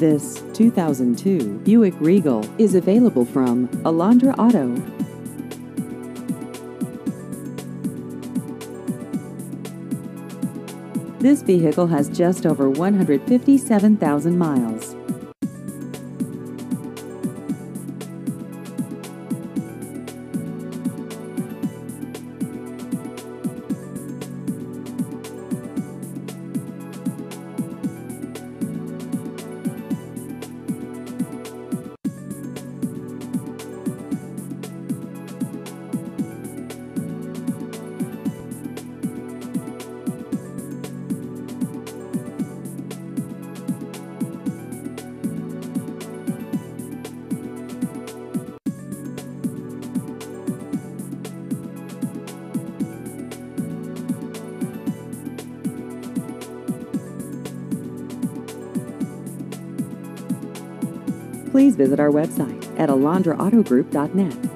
This 2002 Buick Regal is available from Alondra Auto. This vehicle has just over 157,000 miles. Please visit our website at alondraautogroup.net.